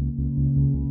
うん。